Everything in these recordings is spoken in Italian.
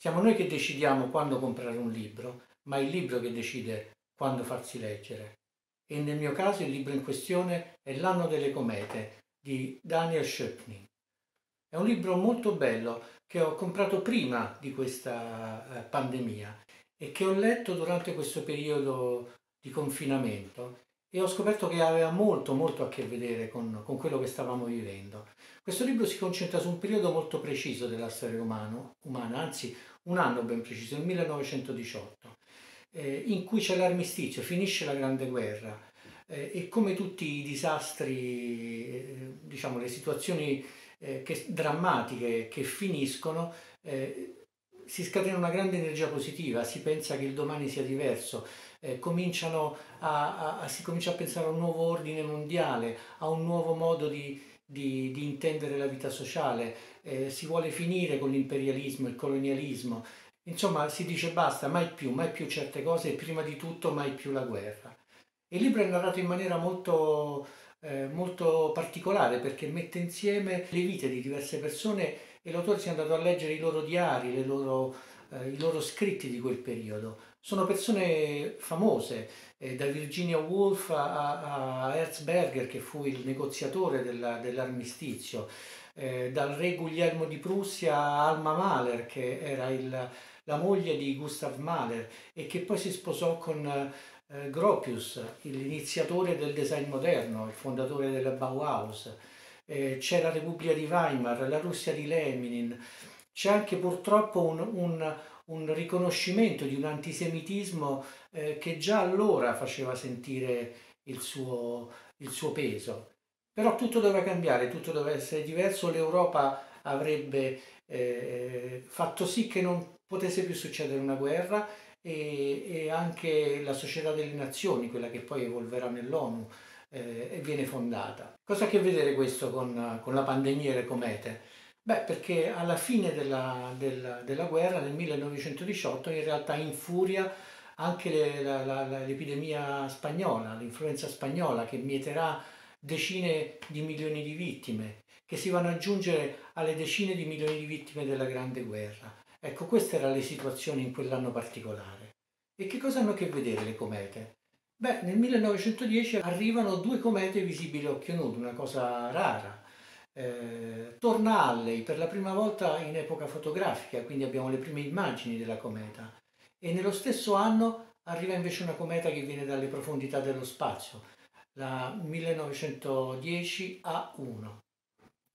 Siamo noi che decidiamo quando comprare un libro, ma è il libro che decide quando farsi leggere. E nel mio caso il libro in questione è L'anno delle comete di Daniel Schöpning. È un libro molto bello che ho comprato prima di questa eh, pandemia e che ho letto durante questo periodo di confinamento e ho scoperto che aveva molto molto a che vedere con, con, quello che stavamo vivendo. Questo libro si concentra su un periodo molto preciso della storia umano, umana, anzi un anno ben preciso, il 1918, eh, in cui c'è l'armistizio, finisce la Grande Guerra eh, e come tutti i disastri, eh, diciamo le situazioni eh, che, drammatiche che finiscono, eh, si scatena una grande energia positiva, si pensa che il domani sia diverso, eh, a, a, si comincia a pensare a un nuovo ordine mondiale, a un nuovo modo di, di, di intendere la vita sociale, eh, si vuole finire con l'imperialismo, il colonialismo, insomma si dice basta, mai più, mai più certe cose e prima di tutto mai più la guerra. Il libro è narrato in maniera molto, eh, molto particolare perché mette insieme le vite di diverse persone e l'autore si è andato a leggere i loro diari, loro, eh, i loro scritti di quel periodo. Sono persone famose, eh, da Virginia Woolf a, a Herzberger che fu il negoziatore della, dell'armistizio, eh, dal re Guglielmo di Prussia a Alma Mahler che era il, la moglie di Gustav Mahler e che poi si sposò con eh, Gropius, l'iniziatore del design moderno, il fondatore della Bauhaus eh, c'è la Repubblica di Weimar, la Russia di Lenin, c'è anche purtroppo un, un, un riconoscimento di un antisemitismo eh, che già allora faceva sentire il suo, il suo peso. Però tutto doveva cambiare, tutto doveva essere diverso, l'Europa avrebbe eh, fatto sì che non potesse più succedere una guerra e, e, anche la società delle nazioni, quella che poi evolverà nell'ONU, eh, viene fondata. Cosa ha a che vedere questo con, con la pandemia e le comete? Beh, perché alla fine della, della, della, guerra, nel 1918, in realtà infuria anche le, la, la, l'epidemia spagnola, l'influenza spagnola, che mieterà decine di milioni di vittime, che si vanno ad aggiungere alle decine di milioni di vittime della Grande Guerra. Ecco, queste erano le situazioni in quell'anno particolare. E che cosa hanno a che vedere le comete? Beh, nel 1910 arrivano due comete visibili a occhio nudo, una cosa rara. Eh, torna Halley per la prima volta in epoca fotografica, quindi abbiamo le prime immagini della cometa. E nello stesso anno arriva invece una cometa che viene dalle profondità dello spazio, la 1910 A1.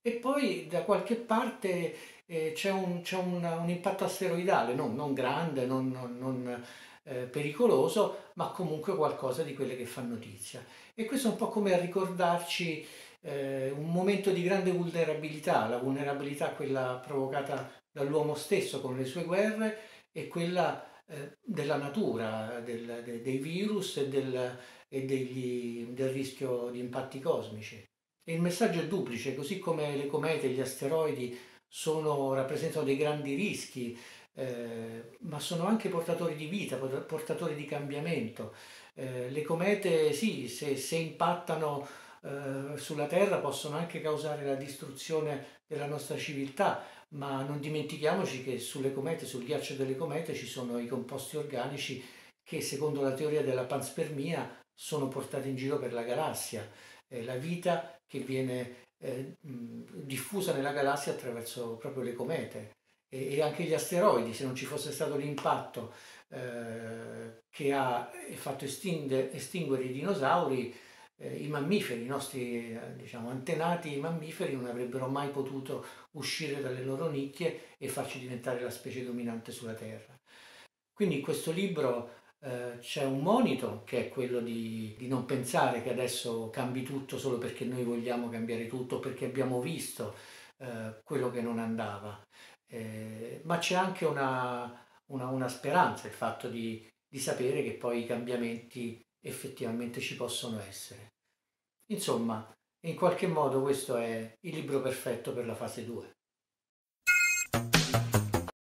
E poi da qualche parte eh, c'è, un, un, un, impatto asteroidale, non, non grande, non, non eh, pericoloso, ma comunque qualcosa di quelle che fa notizia. E questo è un po' come a ricordarci eh, un momento di grande vulnerabilità, la vulnerabilità quella provocata dall'uomo stesso con le sue guerre e quella eh, della natura, del, de, dei virus e, del, e degli, del rischio di impatti cosmici. E il messaggio è duplice, così come le comete e gli asteroidi sono, rappresentano dei grandi rischi eh, ma sono anche portatori di vita, portatori di cambiamento. Eh, le comete, sì, se, se impattano eh, sulla Terra possono anche causare la distruzione della nostra civiltà, ma non dimentichiamoci che sulle comete, sul ghiaccio delle comete ci sono i composti organici che secondo la teoria della panspermia sono portati in giro per la galassia. la vita che viene eh, diffusa nella galassia attraverso proprio le comete e, anche gli asteroidi, se non ci fosse stato l'impatto eh, che ha fatto estingue, estinguere i dinosauri, eh, i mammiferi, i nostri eh, diciamo, antenati mammiferi non avrebbero mai potuto uscire dalle loro nicchie e farci diventare la specie dominante sulla Terra. Quindi in questo libro eh, c'è un monito che è quello di, di, non pensare che adesso cambi tutto solo perché noi vogliamo cambiare tutto, perché abbiamo visto eh, quello che non andava. Eh, ma c'è anche una, una, una, speranza, il fatto di, di sapere che poi i cambiamenti effettivamente ci possono essere. Insomma, in qualche modo questo è il libro perfetto per la fase 2.